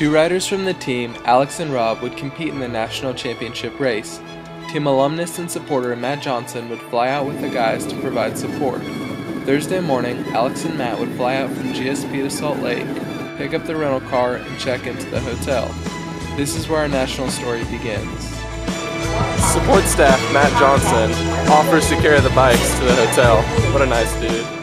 Two riders from the team, Alex and Rob, would compete in the national championship race. Team alumnus and supporter Matt Johnson would fly out with the guys to provide support. Thursday morning, Alex and Matt would fly out from GSP to Salt Lake, pick up the rental car, and check into the hotel. This is where our national story begins. Support staff Matt Johnson offers to carry the bikes to the hotel. What a nice dude.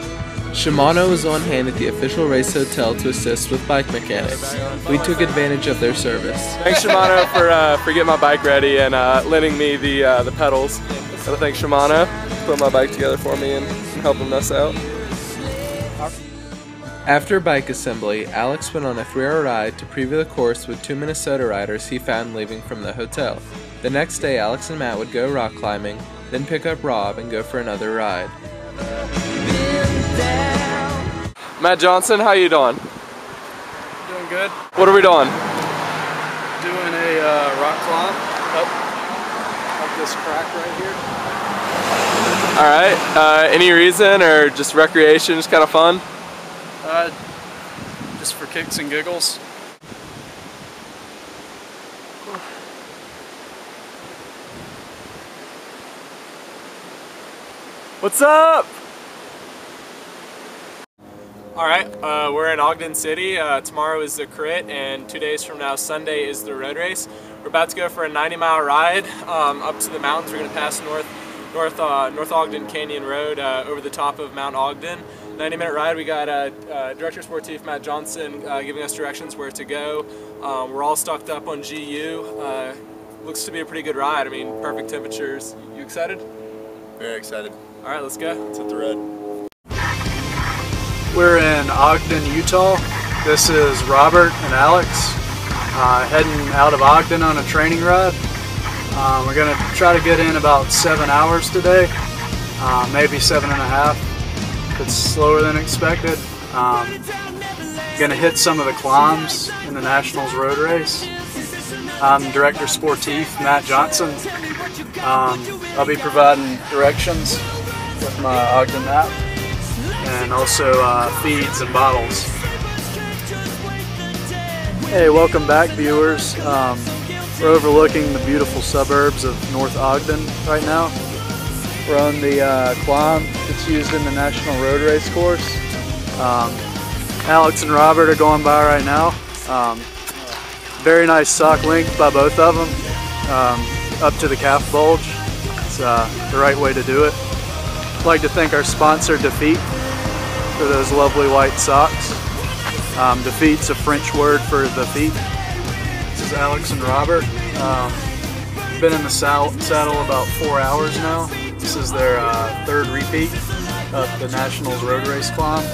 Shimano was on hand at the official race hotel to assist with bike mechanics. We took advantage of their service. Thanks Shimano for uh, for getting my bike ready and uh, lending me the uh, the pedals. Gotta thank Shimano for putting my bike together for me and helping us out. After bike assembly, Alex went on a three-hour ride to preview the course with two Minnesota riders he found leaving from the hotel. The next day, Alex and Matt would go rock climbing, then pick up Rob and go for another ride. Matt Johnson, how you doing? Doing good. What are we doing? Doing a uh, rock climb up, up this crack right here. All right. Uh, any reason or just recreation, just kind of fun? Uh, just for kicks and giggles. What's up? All right, uh, we're in Ogden City. Uh, tomorrow is the crit, and two days from now, Sunday, is the road race. We're about to go for a 90-mile ride um, up to the mountains. We're going to pass North North uh, North Ogden Canyon Road uh, over the top of Mount Ogden. 90-minute ride. We got uh, uh, Director Sportif Matt Johnson giving us directions where to go. Um, we're all stocked up on GU. looks to be a pretty good ride. I mean, perfect temperatures. You excited? Very excited. All right, let's go. Let's hit the road. We're in Ogden, Utah. This is Robert and Alex uh, heading out of Ogden on a training ride. Um, we're going to try to get in about seven hours today, uh, maybe seven and a half. It's slower than expected. Um, going to hit some of the climbs in the Nationals road race. I'm Director Sportif Matt Johnson. Um, I'll be providing directions with my Ogden map and also uh, feeds and bottles. Hey, welcome back viewers. Um, we're overlooking the beautiful suburbs of North Ogden right now. We're on the uh, climb that's used in the National Road Race course. Um, Alex and Robert are going by right now. Um, very nice sock length by both of them, um, up to the calf bulge. It's uh, the right way to do it. I'd like to thank our sponsor, DeFeet, for those lovely white socks. Um, DeFeet's a French word for the feet. This is Alex and Robert. Um, been in the saddle, saddle about four hours now. This is their uh, third repeat of the Nationals road race climb.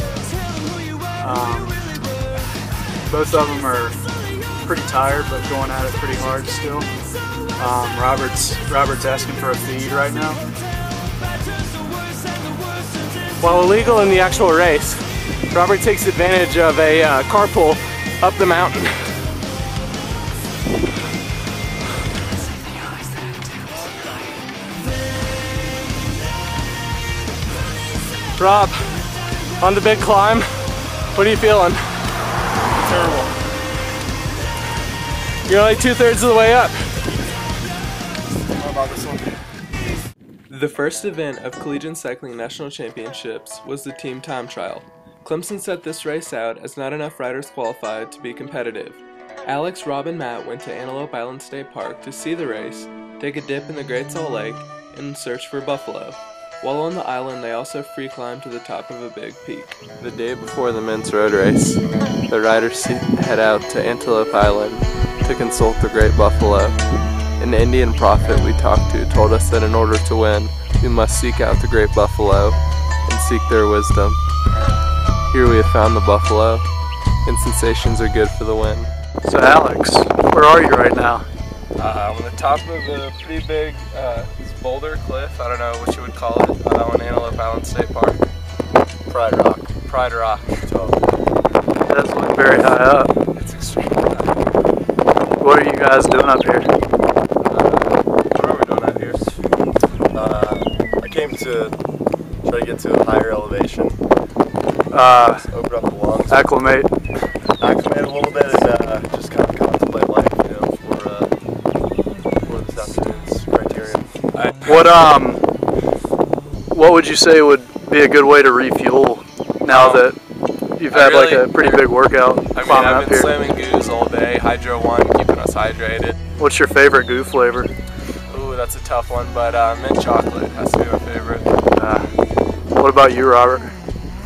Um, both of them are pretty tired, but going at it pretty hard still. Um, Robert's Robert's asking for a feed right now. While illegal in the actual race, Robert takes advantage of a uh, carpool up the mountain. Rob, on the big climb, what are you feeling? Terrible. You're only two thirds of the way up. How about this one? The first event of Collegiate Cycling National Championships was the team time trial. Clemson set this race out as not enough riders qualified to be competitive. Alex, Rob, and Matt went to Antelope Island State Park to see the race, take a dip in the Great Salt Lake, and search for buffalo. While on the island, they also free climbed to the top of a big peak. The day before the men's road race, the riders head out to Antelope Island to consult the Great Buffalo. An Indian prophet we talked to told us that in order to win, we must seek out the Great Buffalo and seek their wisdom. Here we have found the buffalo, and sensations are good for the win. So Alex, where are you right now? Uh, on the top of a pretty big uh, boulder cliff. I don't know what you would call it. Uh, on Antelope Island State Park. Pride Rock. Pride Rock. So, It does look very high up. It's extremely high. What are you guys doing up here? to a higher elevation. Uh, just open up the lungs. Acclimate. Acclimate a little bit and uh, just kind of contemplate life, you know, for, uh, for this afternoon's criterium. Right. What um, what would you say would be a good way to refuel now um, that you've had really, like a pretty big workout. I mean, I've been slamming goos all day. Hydro One, keeping us hydrated. What's your favorite goo flavor? Ooh, that's a tough one, but uh, mint chocolate what about you, Robert?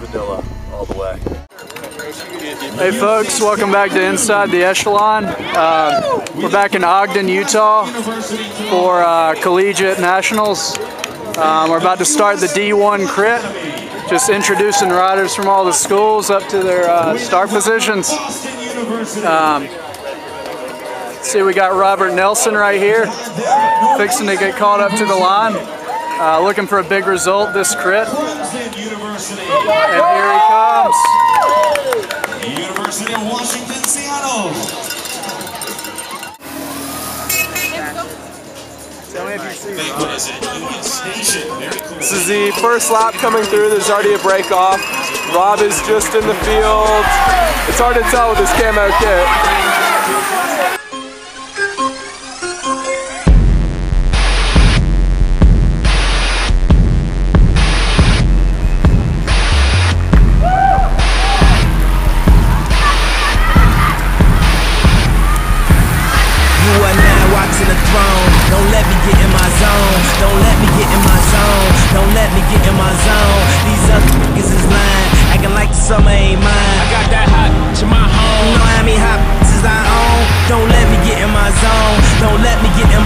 Vanilla all the way. Hey folks, welcome back to Inside the Echelon. Uh, we're back in Ogden, Utah for uh, Collegiate Nationals. Um, we're about to start the D1 crit. Just introducing riders from all the schools up to their uh, start positions. Um, see, we got Robert Nelson right here, fixing to get caught up to the line. Uh, looking for a big result this crit. And here he comes. University of Washington, Seattle. This is the first lap coming through. There's already a break off. Rob is just in the field. It's hard to tell with his camo kit.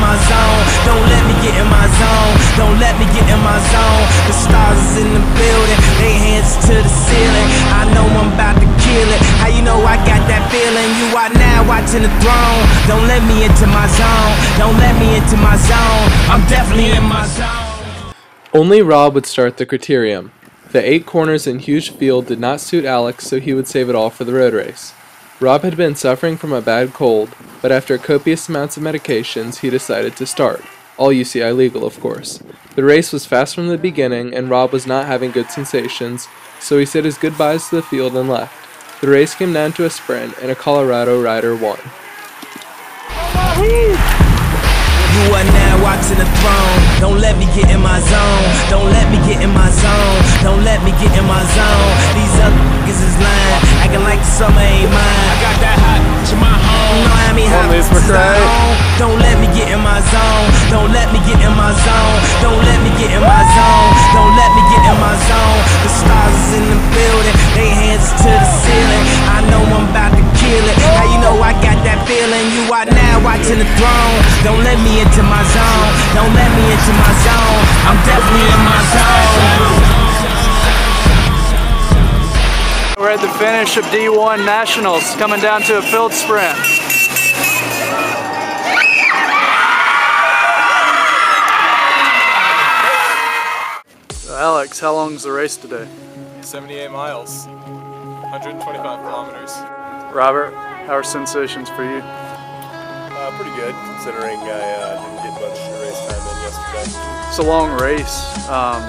My zone. Don't let me get in my zone. Don't let me get in my zone. The stars is in the building. They hands to the ceiling. I know I'm about to kill it. How you know I got that feeling? You are now watching the throne. Don't let me into my zone. Don't let me into my zone. I'm definitely in my zone. Only Rob would start the criterium. The eight corners and huge field did not suit Alex, so he would save it all for the road race. Rob had been suffering from a bad cold, but after copious amounts of medications, he decided to start. All UCI legal, of course. The race was fast from the beginning, and Rob was not having good sensations, so he said his goodbyes to the field and left. The race came down to a sprint, and a Colorado rider won. You are now watching the throne. Don't let me get in my zone. Don't let me get in my zone. Don't let me get in my zone. These other acting like the summer ain't mine. I got that hot to my home. You know how many hot Liz bitches I Don't let me get in my zone. Don't let me get in my zone. Don't let me get in my zone. Don't let me get in my zone. The stars is in the building. They hands to the ceiling. I know I'm about to kill it. How you know I got that feeling? You are now watching the throne. Don't let me into my zone. Don't let me into my zone. I'm definitely in my zone. We're at the finish of D1 Nationals, coming down to a field sprint. So Alex, how long's the race today? 78 miles, 125 kilometers. Robert, how are sensations for you? Uh, pretty good considering I uh, didn't get much race time in yesterday. It's a long race. Um,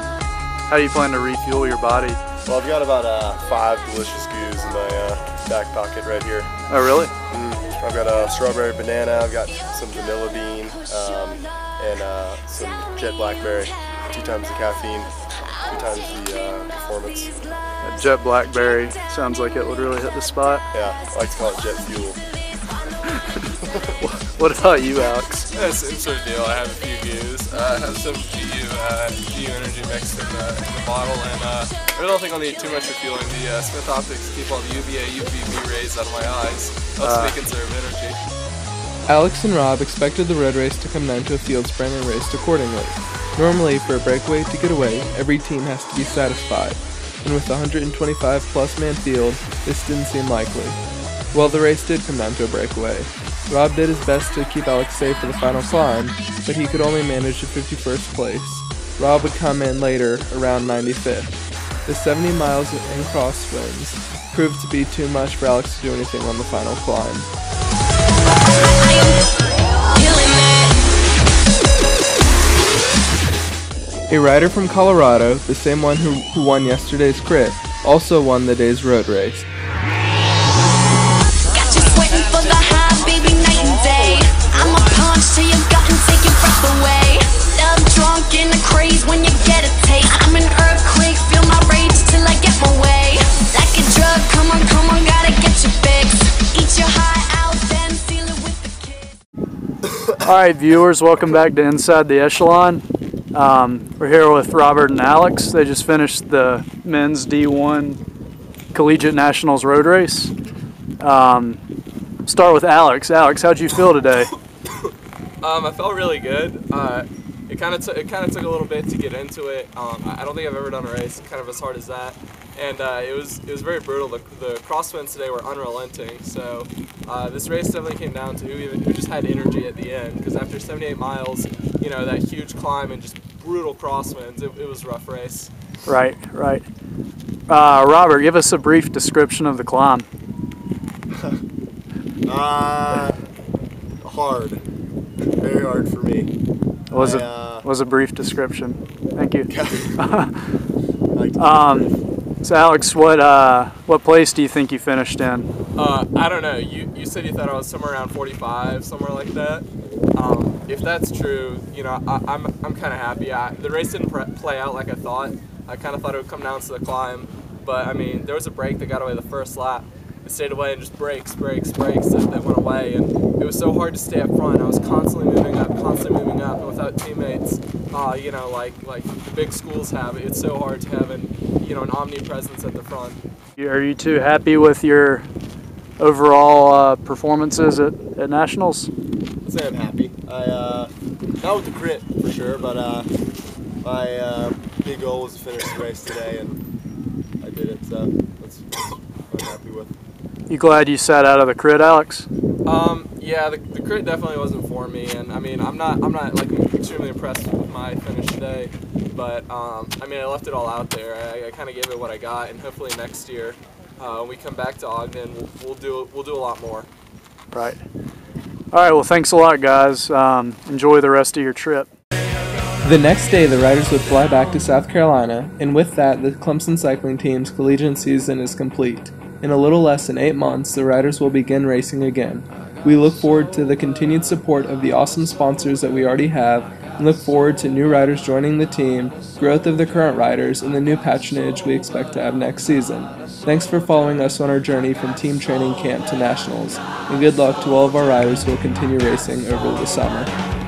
how do you plan to refuel your body? Well, I've got about uh, five delicious goos in my uh, back pocket right here. Oh, really? I've got a strawberry banana, I've got some vanilla bean, um, and uh, some jet blackberry. Two times the caffeine, two times the uh, performance. A jet blackberry sounds like it would really hit the spot. Yeah, I like to call it jet fuel. What about you, Alex? Yeah, same sort of deal. I have a few goos. Uh, I have some GU, uh, GU energy mixed in the, in the bottle, and uh, I don't think I'll need too much refueling. The uh, Smith Optics keep all the UVA, UVB rays out of my eyes. Helps Uh. me conserve energy. Alex and Rob expected the road race to come down to a field sprint and raced accordingly. Normally, for a breakaway to get away, every team has to be satisfied, and with a 125 plus man field, this didn't seem likely. Well, the race did come down to a breakaway. Rob did his best to keep Alex safe for the final climb, but he could only manage the 51st place. Rob would come in later, around 95th. The 70 miles in crosswinds proved to be too much for Alex to do anything on the final climb. A rider from Colorado, the same one who, who won yesterday's crit, also won the day's road race. In a craze when you get a taste. I'm an earthquake, feel my rage till I get my way. Like a drug, come on, come on, gotta get your fix. Eat your high out, then seal it with the kiss. All right, viewers, welcome back to Inside the Echelon. Um, we're here with Robert and Alex. They just finished the men's D1 Collegiate Nationals road race. Um, start with Alex. Alex, how'd you feel today? Um, I felt really good. Uh, it kind of took it kind of took a little bit to get into it. Um, I I don't think I've ever done a race kind of as hard as that, and uh, it was it was very brutal. The, the crosswinds today were unrelenting. So uh, this race definitely came down to who even who just had energy at the end. Because after 78 miles, you know that huge climb and just brutal crosswinds, it, it was a rough race. Right, right. Uh, Robert, give us a brief description of the climb. Uh, hard. Very hard for me. Was I, a uh, was a brief description. Thank you. Um, so Alex, what uh, what place do you think you finished in? Uh, I don't know. You you said you thought I was somewhere around 45, somewhere like that. Um, if that's true, you know, I, I'm I'm kind of happy. I, the race didn't pre- play out like I thought. I kind of thought it would come down to the climb, but I mean, there was a break that got away the first lap. It stayed away and just breaks, breaks, breaks that, that went away, and it was so hard to stay up front. I was constantly moving up, constantly moving up, and without teammates, uh, you know, like like the big schools have, it's so hard to have an you know an omnipresence at the front. Are you two happy with your overall uh, performances at, at nationals? I'd say I'm happy. I uh, not with the crit for sure, but uh, my uh, big goal was to finish the race today, and I did it. So that's, that's what I'm happy with. You glad you sat out of the crit, Alex? Um, yeah, the, the crit definitely wasn't for me, and I mean, I'm not, I'm not like extremely impressed with my finish today, but um, I mean, I left it all out there. I, I kind of gave it what I got, and hopefully next year, uh, when we come back to Ogden, we'll, we'll do, we'll do a lot more. Right. All right. Well, thanks a lot, guys. Um, enjoy the rest of your trip. The next day, the riders would fly back to South Carolina, and with that, the Clemson cycling team's collegiate season is complete. In a little less than eight months, the riders will begin racing again. We look forward to the continued support of the awesome sponsors that we already have, and look forward to new riders joining the team, growth of the current riders, and the new patronage we expect to have next season. Thanks for following us on our journey from team training camp to nationals, and good luck to all of our riders who will continue racing over the summer.